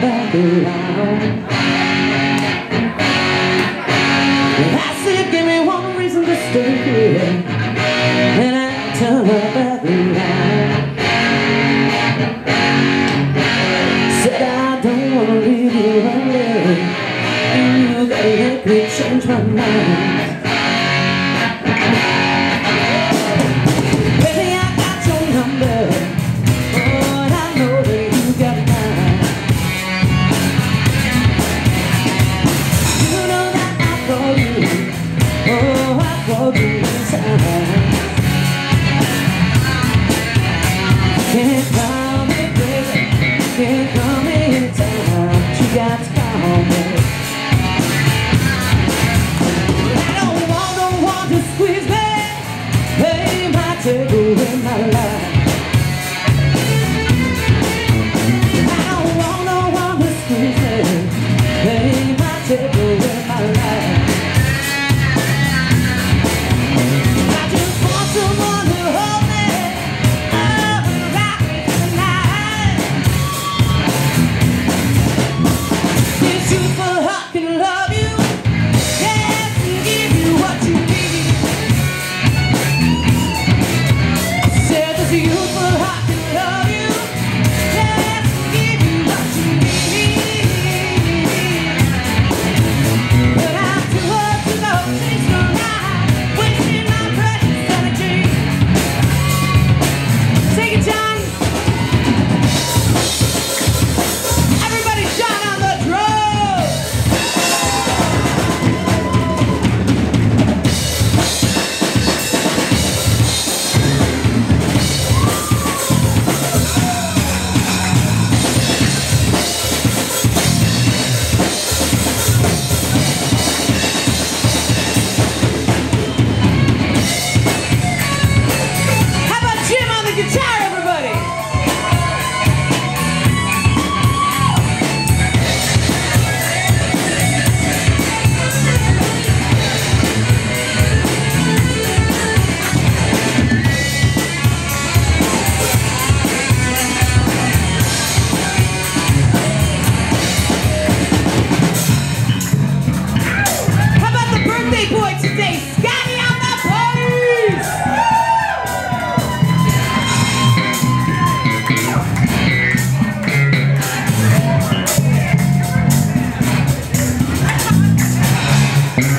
back I said give me one reason to stay here. got to come on don't want to squeeze me. Take away my life.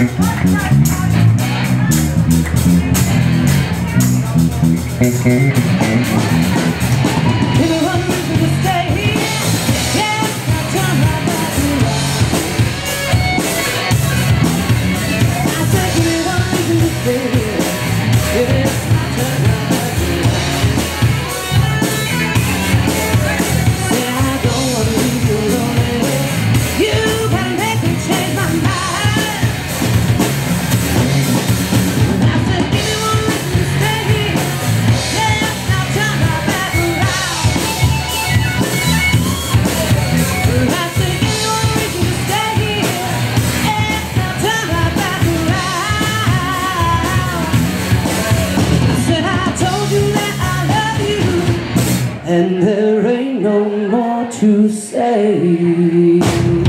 Thank you. and there ain't no more to say.